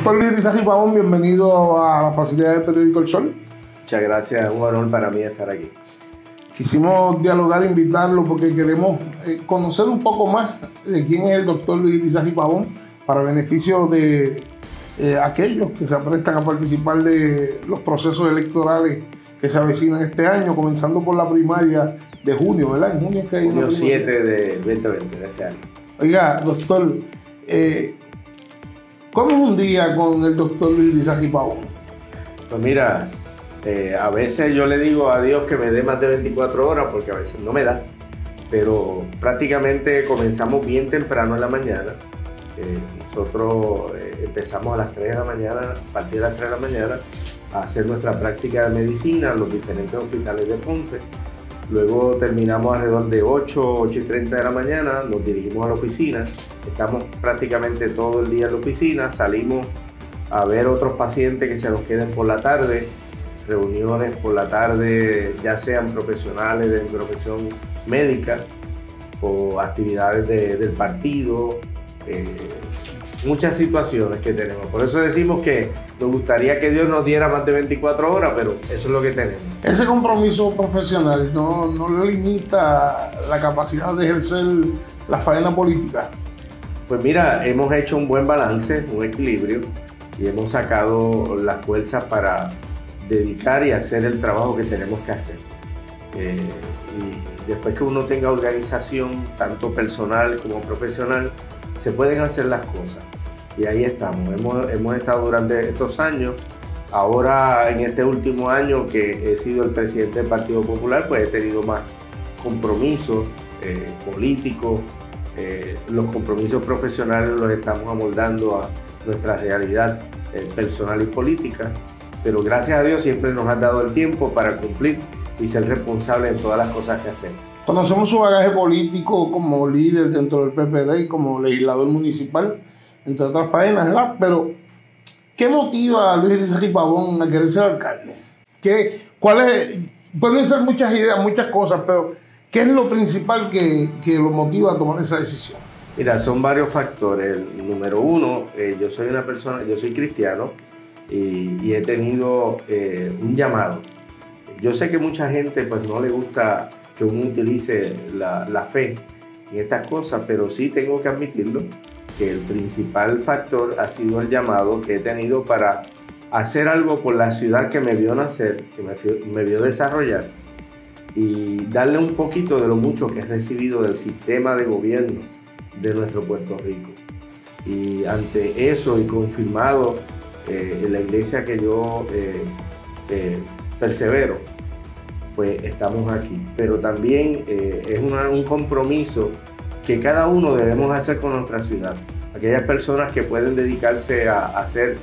Doctor Luis Rizagi Pavón, bienvenido a la facilidad del periódico El Sol. Muchas gracias, un honor para mí estar aquí. Quisimos dialogar, invitarlo, porque queremos eh, conocer un poco más de quién es el doctor Luis Rizagi Pavón, para beneficio de eh, aquellos que se aprestan a participar de los procesos electorales que se avecinan este año, comenzando por la primaria de junio, ¿verdad? En junio que hay Junio 7 de 2020 de este año. Oiga, doctor, eh, ¿cómo es un día con el doctor Luis Rizagi Pavón? Pues mira, eh, a veces yo le digo a Dios que me dé más de 24 horas porque a veces no me da, pero prácticamente comenzamos bien temprano en la mañana. Eh, nosotros eh, empezamos a las 3 de la mañana, a partir de las 3 de la mañana, a hacer nuestra práctica de medicina en los diferentes hospitales de Ponce. Luego terminamos alrededor de 8, 8 y 30 de la mañana, nos dirigimos a la oficina, estamos prácticamente todo el día en la oficina, salimos a ver otros pacientes que se nos queden por la tarde, reuniones por la tarde, ya sean profesionales de profesión médica o actividades de- del partido, eh, muchas situaciones que tenemos. Por eso decimos que nos gustaría que Dios nos diera más de 24 horas, pero eso es lo que tenemos. Ese compromiso profesional no, no limita la capacidad de ejercer la faena política. Pues mira, hemos hecho un buen balance, un equilibrio y hemos sacado las fuerzas para dedicar y hacer el trabajo que tenemos que hacer. Eh, y después que uno tenga organización, tanto personal como profesional, se pueden hacer las cosas. Y ahí estamos. Hemos, hemos estado durante estos años. Ahora, en este último año que he sido el presidente del Partido Popular, pues he tenido más compromisos eh, políticos. Eh, los compromisos profesionales los estamos amoldando a nuestra realidad eh, personal y política. Pero gracias a Dios siempre nos han dado el tiempo para cumplir y ser responsables en todas las cosas que hacemos. Conocemos su bagaje político como líder dentro del PPD y como legislador municipal, entre otras faenas, ¿verdad? Pero, ¿qué motiva a Luis Rizagi Pavón a querer ser alcalde? ¿Qué, cuál pueden ser muchas ideas, muchas cosas, pero ¿qué es lo principal que, que lo motiva a tomar esa decisión? Mira, son varios factores. Número uno, eh, yo soy una persona, yo soy cristiano y, y he tenido eh, un llamado. Yo sé que mucha gente pues no le gusta que uno utilice la, fe en estas cosas, pero sí tengo que admitirlo que el principal factor ha sido el llamado que he tenido para hacer algo por la ciudad que me vio nacer, que me vio desarrollar y darle un poquito de lo mucho que he recibido del sistema de gobierno de nuestro Puerto Rico. Y ante eso y confirmado eh, en la iglesia que yo eh, eh, persevero, pues estamos aquí. Pero también eh, es un compromiso que cada uno debemos hacer con nuestra ciudad. Aquellas personas que pueden dedicarse a, a hacer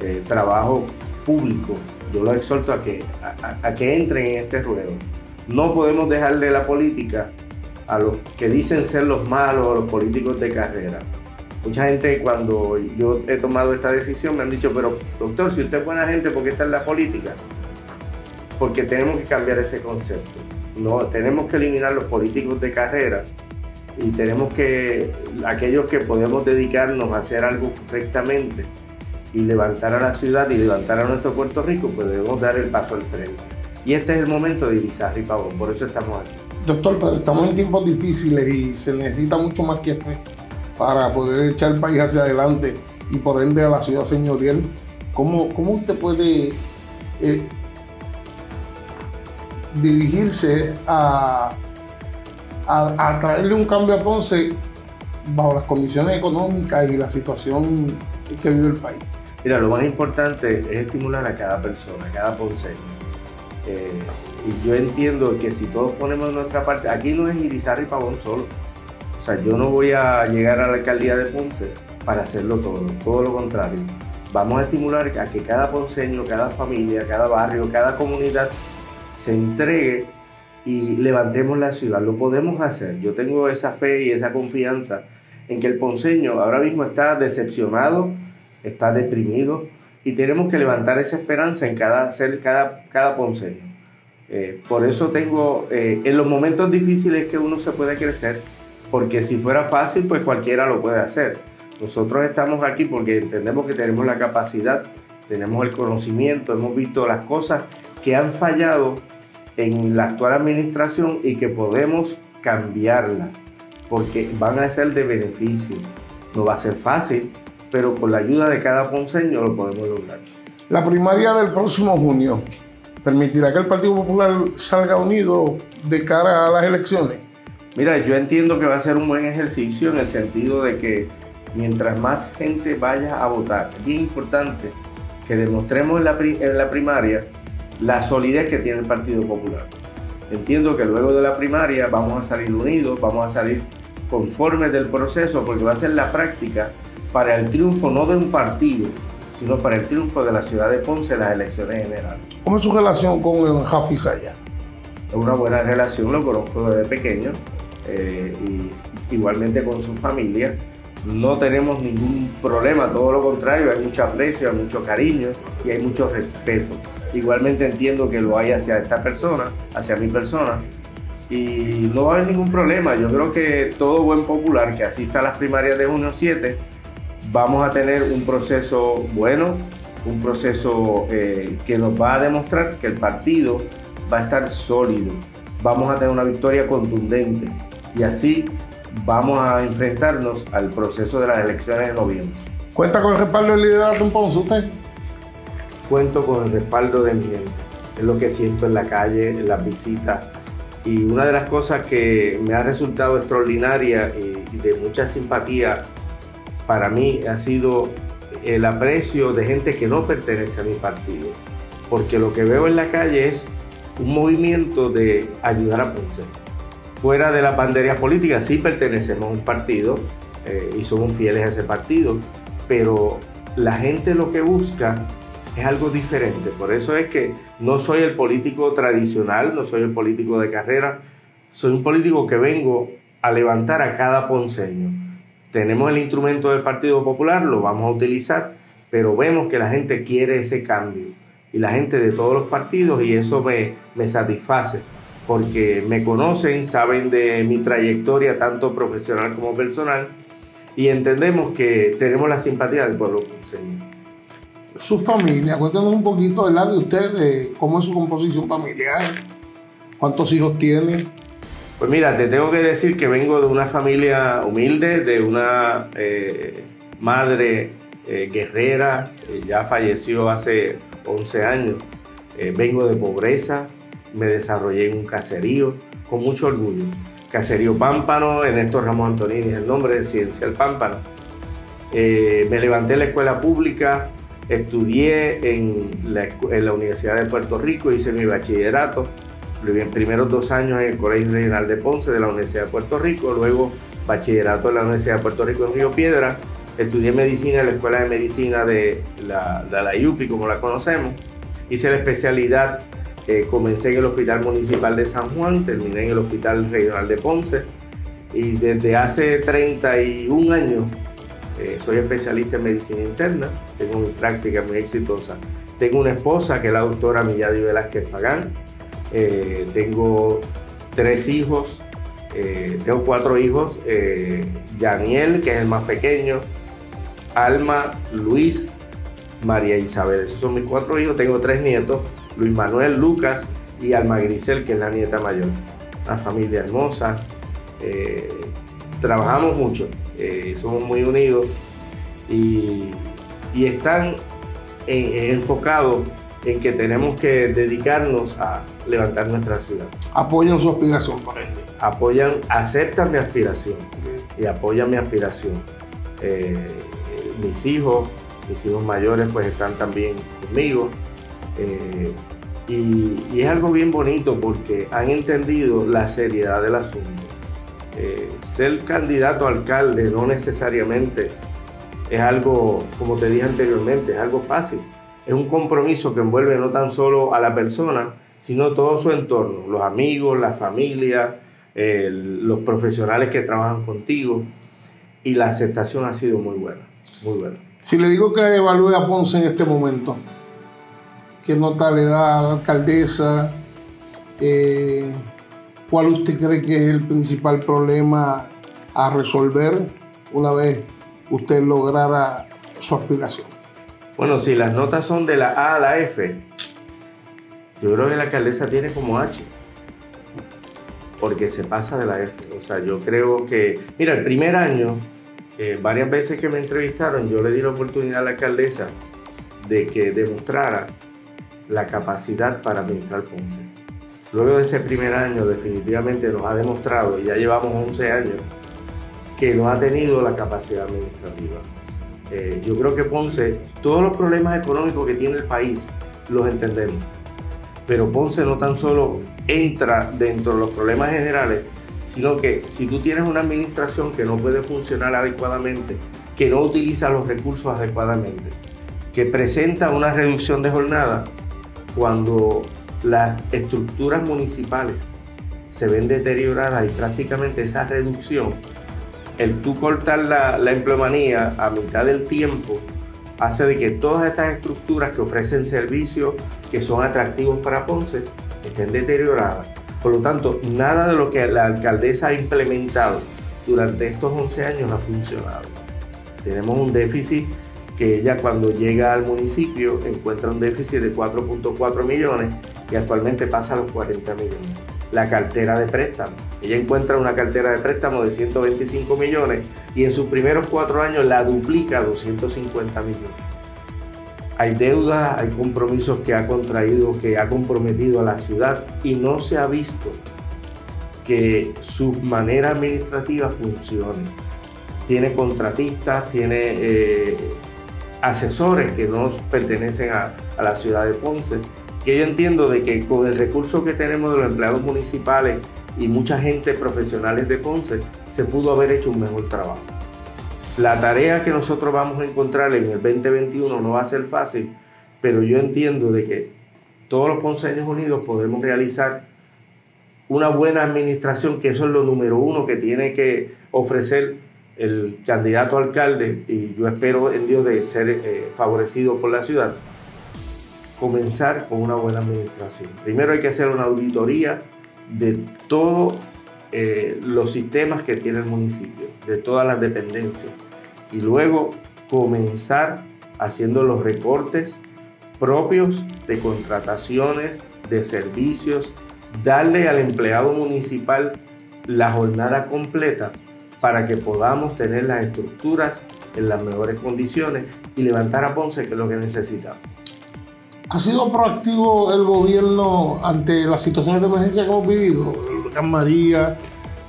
eh, trabajo público, yo los exhorto a que, a- a- a que entren en este ruedo. No podemos dejarle la política a los que dicen ser los malos o los políticos de carrera. Mucha gente cuando yo he tomado esta decisión me han dicho, pero doctor, si usted es buena gente, ¿por qué está en la política? Porque tenemos que cambiar ese concepto. No, tenemos que eliminar los políticos de carrera y tenemos que, aquellos que podemos dedicarnos a hacer algo correctamente y levantar a la ciudad y levantar a nuestro Puerto Rico, pues debemos dar el paso al frente. Y este es el momento de Irizarry Pavón, por eso estamos aquí. Doctor, pero estamos en tiempos difíciles y se necesita mucho más que para poder echar el país hacia adelante y por ende a la ciudad señorial. ¿Cómo, cómo usted puede eh, dirigirse a, a, traerle un cambio a Ponce bajo las condiciones económicas y la situación que vive el país? Mira, lo más importante es estimular a cada persona, a cada ponceño. Eh, y yo entiendo que si todos ponemos nuestra parte, aquí no es Irizarry Pavón solo. O sea, yo no voy a llegar a la alcaldía de Ponce para hacerlo todo, todo lo contrario. Vamos a estimular a que cada ponceño, cada familia, cada barrio, cada comunidad se entregue y levantemos la ciudad. Lo podemos hacer. Yo tengo esa fe y esa confianza en que el ponceño ahora mismo está decepcionado, está deprimido y tenemos que levantar esa esperanza en cada ser, cada, cada ponceño. Eh, por eso tengo, eh, en los momentos difíciles que uno se puede crecer, porque si fuera fácil, pues cualquiera lo puede hacer. Nosotros estamos aquí porque entendemos que tenemos la capacidad, tenemos el conocimiento, hemos visto las cosas que han fallado en la actual administración y que podemos cambiarlas porque van a ser de beneficio. No va a ser fácil, pero con la ayuda de cada ponceño lo podemos lograr. La primaria del próximo junio permitirá que el Partido Popular salga unido de cara a las elecciones. Mira, yo entiendo que va a ser un buen ejercicio en el sentido de que mientras más gente vaya a votar, es bien importante que demostremos en la, en la primaria la solidez que tiene el Partido Popular. Entiendo que luego de la primaria vamos a salir unidos, vamos a salir conformes del proceso, porque va a ser la práctica para el triunfo no de un partido, sino para el triunfo de la ciudad de Ponce en las elecciones generales. ¿Cómo es su relación con el Jafi Saya? Es una buena relación, lo conozco desde pequeño, eh, y igualmente con su familia. No tenemos ningún problema, todo lo contrario, hay mucho aprecio, hay mucho cariño y hay mucho respeto. Igualmente entiendo que lo hay hacia esta persona, hacia mi persona, y no va a haber ningún problema. Yo creo que todo buen popular que asista a las primarias de junio 7, vamos a tener un proceso bueno, un proceso eh, que nos va a demostrar que el partido va a estar sólido, vamos a tener una victoria contundente y así vamos a enfrentarnos al proceso de las elecciones de noviembre. ¿Cuenta con el respaldo del liderato en Ponce usted? Cuento con el respaldo de mi gente, es lo que siento en la calle, en las visitas y una de las cosas que me ha resultado extraordinaria y de mucha simpatía para mí ha sido el aprecio de gente que no pertenece a mi partido. Porque lo que veo en la calle es un movimiento de ayudar a Ponce. Fuera de las banderas políticas, sí pertenecemos a un partido eh, y somos fieles a ese partido, pero la gente lo que busca es algo diferente. Por eso es que no soy el político tradicional, no soy el político de carrera, soy un político que vengo a levantar a cada ponceño. Tenemos el instrumento del Partido Popular, lo vamos a utilizar, pero vemos que la gente quiere ese cambio y la gente de todos los partidos y eso me, me satisface porque me conocen, saben de mi trayectoria tanto profesional como personal y entendemos que tenemos la simpatía del pueblo ponceño su familia. Cuéntanos un poquito ¿verdad? de usted, de cómo es su composición familiar, cuántos hijos tiene. Pues mira, te tengo que decir que vengo de una familia humilde, de una eh, madre eh, guerrera, eh, ya falleció hace 11 años. vengo de pobreza, me desarrollé en un caserío con mucho orgullo. Caserío Pámpano, Ernesto Ramón Antonini el nombre de Ciencia el Pámpano. me levanté en la escuela pública, Estudié en la, Universidad de Puerto Rico, hice mi bachillerato, los primeros dos años en el Colegio Regional de Ponce de la Universidad de Puerto Rico, luego bachillerato en la Universidad de Puerto Rico en Río Piedra, estudié medicina en la Escuela de Medicina de la, de la IUPI, como la conocemos, hice la especialidad, eh, comencé en el Hospital Municipal de San Juan, terminé en el Hospital Regional de Ponce y desde hace 31 años eh, soy especialista en medicina interna, tengo mi práctica muy exitosa. Tengo una esposa que es la doctora Milladi Velázquez Pagán. Eh, tengo tres hijos, eh, tengo cuatro hijos. Daniel, que es el más pequeño, Alma, Luis, María Isabel. Esos son mis cuatro hijos. Tengo tres nietos, Luis Manuel, Lucas y Alma Grisel, que es la nieta mayor. Una familia hermosa. Trabajamos mucho. Eh, somos muy unidos y, están enfocados en que tenemos que dedicarnos a levantar nuestra ciudad. Apoyan su aspiración, por ende. Apoyan, aceptan mi aspiración y apoyan mi aspiración. Eh, mis hijos, mis hijos mayores, pues están también conmigo. Eh, y, y, es algo bien bonito porque han entendido la seriedad del asunto. Eh, ser candidato a alcalde no necesariamente es algo, como te dije anteriormente, es algo fácil. Es un compromiso que envuelve no tan solo a la persona, sino todo su entorno, los amigos, la familia, los profesionales que trabajan contigo. Y la aceptación ha sido muy buena, muy buena. Si le digo que evalúe a Ponce en este momento, ¿qué nota le da a la alcaldesa? Eh, ¿Cuál usted cree que es el principal problema a resolver una vez usted lograra su aspiración? Bueno, si las notas son de la A a la F, yo creo que la alcaldesa tiene como H, porque se pasa de la F. O sea, yo creo que, mira, el primer año, eh, varias veces que me entrevistaron, yo le di la oportunidad a la alcaldesa de que demostrara la capacidad para administrar Ponce. Luego de ese primer año definitivamente nos ha demostrado, y ya llevamos 11 años, que no ha tenido la capacidad administrativa. Eh, yo creo que Ponce, todos los problemas económicos que tiene el país, los entendemos. Pero Ponce no tan solo entra dentro de los problemas generales, sino que si tú tienes una administración que no puede funcionar adecuadamente, que no utiliza los recursos adecuadamente, que presenta una reducción de jornada, cuando las estructuras municipales se ven deterioradas y prácticamente esa reducción, el tú cortar la, la empleomanía a mitad del tiempo, hace de que todas estas estructuras que ofrecen servicios que son atractivos para Ponce estén deterioradas. Por lo tanto, nada de lo que la alcaldesa ha implementado durante estos 11 años ha funcionado. Tenemos un déficit que ella cuando llega al municipio encuentra un déficit de 4.4 millones y actualmente pasa a los 40 millones. La cartera de préstamo. Ella encuentra una cartera de préstamo de 125 millones y en sus primeros cuatro años la duplica a 250 millones. Hay deudas, hay compromisos que ha contraído, que ha comprometido a la ciudad y no se ha visto que su manera administrativa funcione. Tiene contratistas, tiene eh, asesores que no pertenecen a, la ciudad de Ponce, que yo entiendo de que con el recurso que tenemos de los empleados municipales y mucha gente profesionales de Ponce, se pudo haber hecho un mejor trabajo. La tarea que nosotros vamos a encontrar en el 2021 no va a ser fácil, pero yo entiendo de que todos los ponceños unidos podemos realizar una buena administración, que eso es lo número uno que tiene que ofrecer el candidato alcalde, y yo espero en Dios de ser eh, favorecido por la ciudad, comenzar con una buena administración. Primero hay que hacer una auditoría de todos eh, los sistemas que tiene el municipio, de todas las dependencias, y luego comenzar haciendo los recortes propios de contrataciones, de servicios, darle al empleado municipal la jornada completa para que podamos tener las estructuras en las mejores condiciones y levantar a Ponce, que es lo que necesitamos. ¿Ha sido proactivo el gobierno ante las situaciones de emergencia que hemos vivido? El María.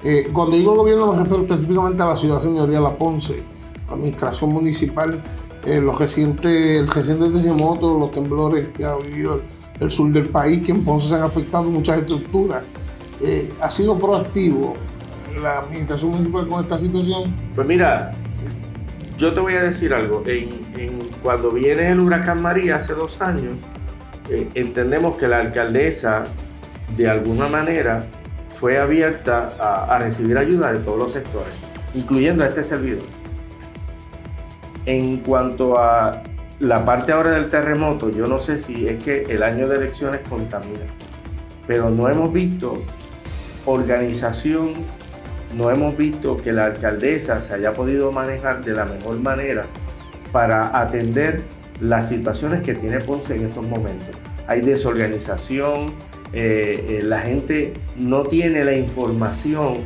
Eh, cuando digo gobierno me refiero específicamente a la ciudad señoría La Ponce, la administración municipal, eh, los recientes, el reciente terremoto, los temblores que ha vivido el, sur del país, que en Ponce se han afectado muchas estructuras. Eh, ¿Ha sido proactivo la administración municipal con esta situación? Pues mira, yo te voy a decir algo. En, cuando viene el huracán María hace dos años, eh, entendemos que la alcaldesa, de alguna manera, fue abierta a, a, recibir ayuda de todos los sectores, incluyendo a este servidor. En cuanto a la parte ahora del terremoto, yo no sé si es que el año de elecciones contamina, pero no hemos visto organización no hemos visto que la alcaldesa se haya podido manejar de la mejor manera para atender las situaciones que tiene Ponce en estos momentos. Hay desorganización, eh, eh, la gente no tiene la información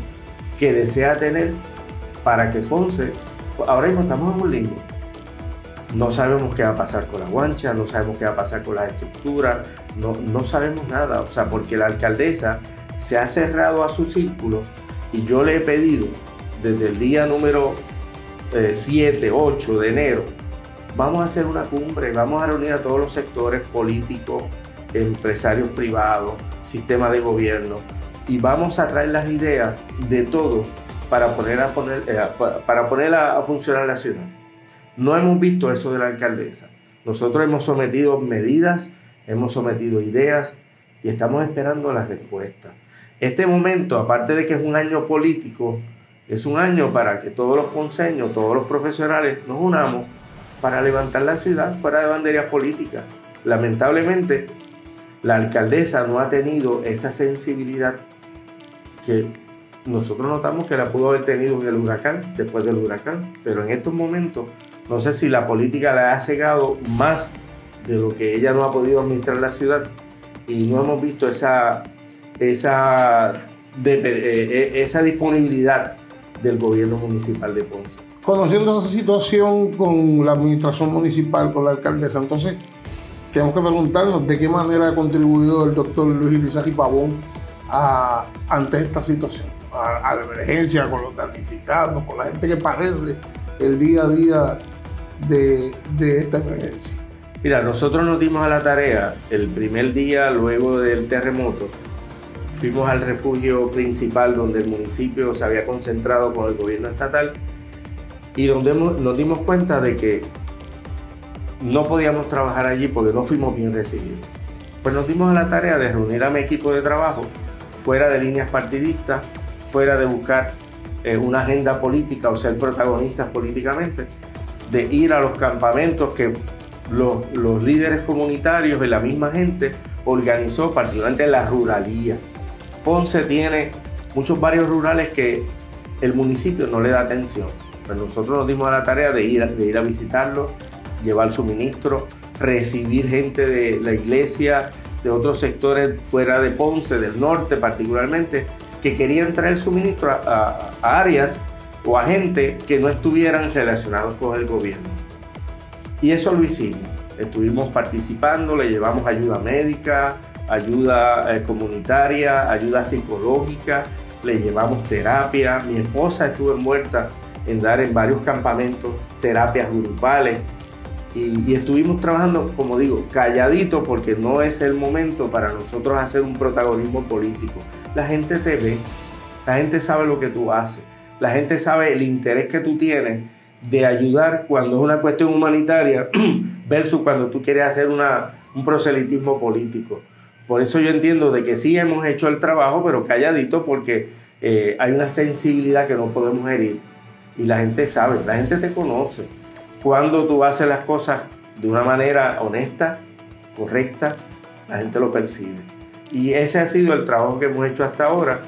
que desea tener para que Ponce, ahora mismo estamos en un limbo. No sabemos qué va a pasar con la guancha, no sabemos qué va a pasar con las estructuras, no, no sabemos nada, o sea, porque la alcaldesa se ha cerrado a su círculo y yo le he pedido desde el día número 7, eh, 8 de enero, vamos a hacer una cumbre, vamos a reunir a todos los sectores políticos, empresarios privados, sistema de gobierno, y vamos a traer las ideas de todos para poner a, poner, eh, para poner a, funcionar la ciudad. No hemos visto eso de la alcaldesa. Nosotros hemos sometido medidas, hemos sometido ideas y estamos esperando la respuesta. Este momento, aparte de que es un año político, es un año para que todos los ponceños, todos los profesionales nos unamos para levantar la ciudad fuera de banderas políticas. Lamentablemente, la alcaldesa no ha tenido esa sensibilidad que nosotros notamos que la pudo haber tenido en el huracán, después del huracán, pero en estos momentos no sé si la política le ha cegado más de lo que ella no ha podido administrar la ciudad y no hemos visto esa, esa, eh, eh, esa disponibilidad del gobierno municipal de Ponce. Conociendo esa situación con la administración municipal, con la alcaldesa, entonces tenemos que preguntarnos de qué manera ha contribuido el doctor Luis Rizaki Pavón a, ante esta situación, a, la emergencia, con los damnificados, con la gente que padece el día a día de, de esta emergencia. Mira, nosotros nos dimos a la tarea el primer día luego del terremoto. Fuimos al refugio principal donde el municipio se había concentrado con el gobierno estatal y donde nos dimos cuenta de que no podíamos trabajar allí porque no fuimos bien recibidos. Pues nos dimos a la tarea de reunir a mi equipo de trabajo fuera de líneas partidistas, fuera de buscar eh, una agenda política o ser protagonistas políticamente, de ir a los campamentos que los, líderes comunitarios y la misma gente organizó, particularmente en la ruralía. Ponce tiene muchos barrios rurales que el municipio no le da atención. Pues nosotros nos dimos a la tarea de ir, de ir a visitarlos, llevar suministro, recibir gente de la iglesia, de otros sectores fuera de Ponce, del norte particularmente, que querían traer suministro a áreas o a gente que no estuvieran relacionados con el gobierno. Y eso lo hicimos. Estuvimos participando, le llevamos ayuda médica, ayuda eh, comunitaria, ayuda psicológica, le llevamos terapia. Mi esposa estuvo envuelta en dar en varios campamentos terapias grupales y, y, estuvimos trabajando, como digo, calladito porque no es el momento para nosotros hacer un protagonismo político. La gente te ve, la gente sabe lo que tú haces, la gente sabe el interés que tú tienes de ayudar cuando es una cuestión humanitaria versus cuando tú quieres hacer una, un proselitismo político. Por eso yo entiendo de que sí hemos hecho el trabajo, pero calladito porque eh, hay una sensibilidad que no podemos herir. Y la gente sabe, la gente te conoce. Cuando tú haces las cosas de una manera honesta, correcta, la gente lo percibe. Y ese ha sido el trabajo que hemos hecho hasta ahora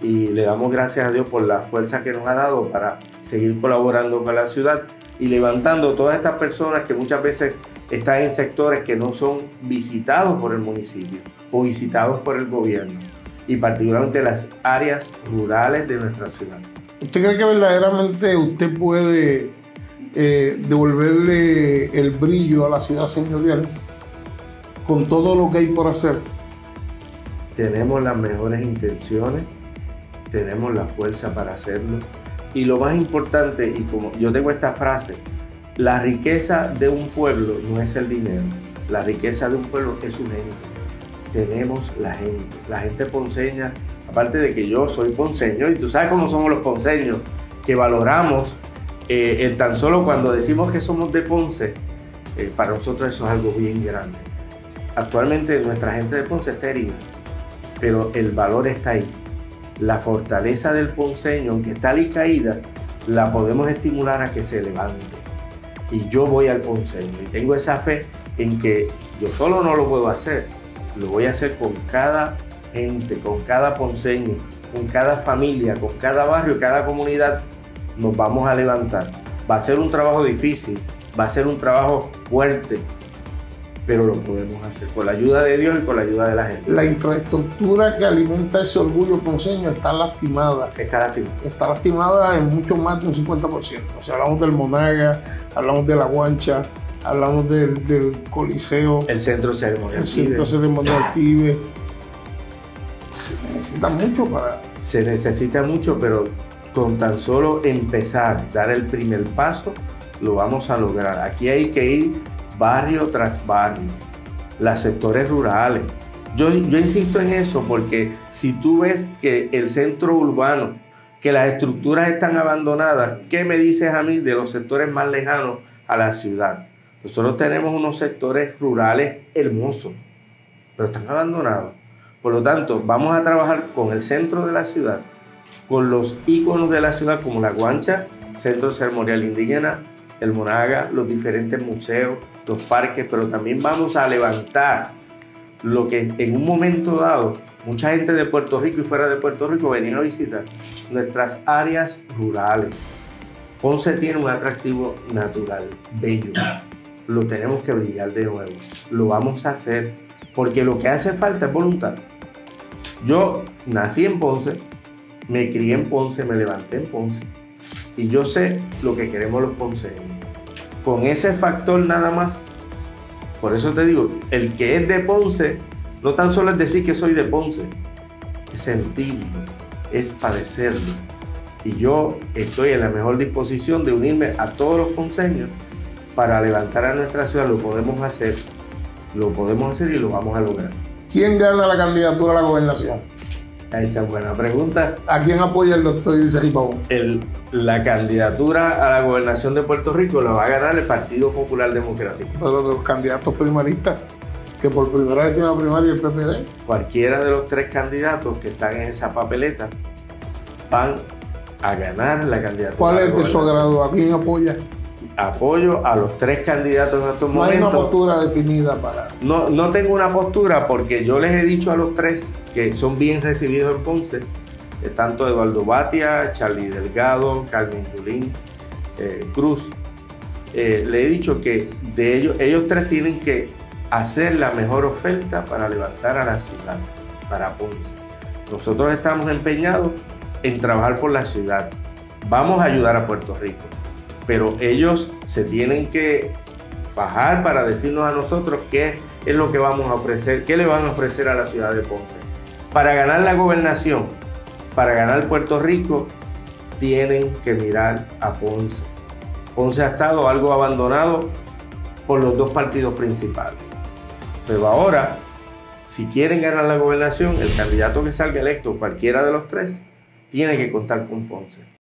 y le damos gracias a Dios por la fuerza que nos ha dado para seguir colaborando con la ciudad y levantando todas estas personas que muchas veces están en sectores que no son visitados por el municipio o visitados por el gobierno y particularmente las áreas rurales de nuestra ciudad. ¿Usted cree que verdaderamente usted puede eh, devolverle el brillo a la ciudad señorial con todo lo que hay por hacer? Tenemos las mejores intenciones, tenemos la fuerza para hacerlo. Y lo más importante, y como yo tengo esta frase, la riqueza de un pueblo no es el dinero, la riqueza de un pueblo es su gente. Tenemos la gente, la gente ponceña, aparte de que yo soy ponceño, y tú sabes cómo somos los ponceños, que valoramos eh, el tan solo cuando decimos que somos de Ponce, eh, para nosotros eso es algo bien grande. Actualmente nuestra gente de Ponce está herida, pero el valor está ahí la fortaleza del ponceño, aunque está caída, la podemos estimular a que se levante. Y yo voy al ponceño y tengo esa fe en que yo solo no lo puedo hacer, lo voy a hacer con cada gente, con cada ponceño, con cada familia, con cada barrio, cada comunidad, nos vamos a levantar. Va a ser un trabajo difícil, va a ser un trabajo fuerte, pero lo podemos hacer con la ayuda de Dios y con la ayuda de la gente. La infraestructura que alimenta ese orgullo ponceño está lastimada. Está lastimada. Está lastimada en mucho más de un 50%. O sea, hablamos del Monaga, hablamos de la Guancha, hablamos del, Coliseo. El centro ceremonial. El centro ceremonial Pibe. Se necesita mucho para... Se necesita mucho, pero con tan solo empezar, dar el primer paso, lo vamos a lograr. Aquí hay que ir barrio tras barrio, los sectores rurales. Yo, yo insisto en eso porque si tú ves que el centro urbano, que las estructuras están abandonadas, ¿qué me dices a mí de los sectores más lejanos a la ciudad? Nosotros tenemos unos sectores rurales hermosos, pero están abandonados. Por lo tanto, vamos a trabajar con el centro de la ciudad, con los íconos de la ciudad como la Guancha, Centro Ceremonial Indígena, el Monaga, los diferentes museos, los parques, pero también vamos a levantar lo que en un momento dado mucha gente de Puerto Rico y fuera de Puerto Rico venían a visitar nuestras áreas rurales. Ponce tiene un atractivo natural, bello. Lo tenemos que brillar de nuevo. Lo vamos a hacer porque lo que hace falta es voluntad. Yo nací en Ponce, me crié en Ponce, me levanté en Ponce y yo sé lo que queremos los ponceños. Con ese factor nada más, por eso te digo, el que es de Ponce, no tan solo es decir que soy de Ponce, es sentirlo, es padecerlo. Y yo estoy en la mejor disposición de unirme a todos los ponceños para levantar a nuestra ciudad. Lo podemos hacer, lo podemos hacer y lo vamos a lograr. ¿Quién gana la candidatura a la gobernación? Esa es buena pregunta. ¿A quién apoya el doctor Luis Pavón? El, la candidatura a la gobernación de Puerto Rico la va a ganar el Partido Popular Democrático. Pero de los candidatos primaristas, que por primera vez tiene la primaria el PPD. Cualquiera de los tres candidatos que están en esa papeleta van a ganar la candidatura. ¿Cuál es de su agrado? ¿A quién apoya? Apoyo a los tres candidatos en estos no momentos. No hay una postura definida para. No, no tengo una postura porque yo les he dicho a los tres que son bien recibidos en Ponce, eh, tanto Eduardo Batia, Charlie Delgado, Carmen Julín, eh, Cruz. Eh, le he dicho que de ellos, ellos tres tienen que hacer la mejor oferta para levantar a la ciudad, para Ponce. Nosotros estamos empeñados en trabajar por la ciudad. Vamos a ayudar a Puerto Rico pero ellos se tienen que bajar para decirnos a nosotros qué es lo que vamos a ofrecer, qué le van a ofrecer a la ciudad de Ponce. Para ganar la gobernación, para ganar Puerto Rico, tienen que mirar a Ponce. Ponce ha estado algo abandonado por los dos partidos principales. Pero ahora, si quieren ganar la gobernación, el candidato que salga electo, cualquiera de los tres, tiene que contar con Ponce.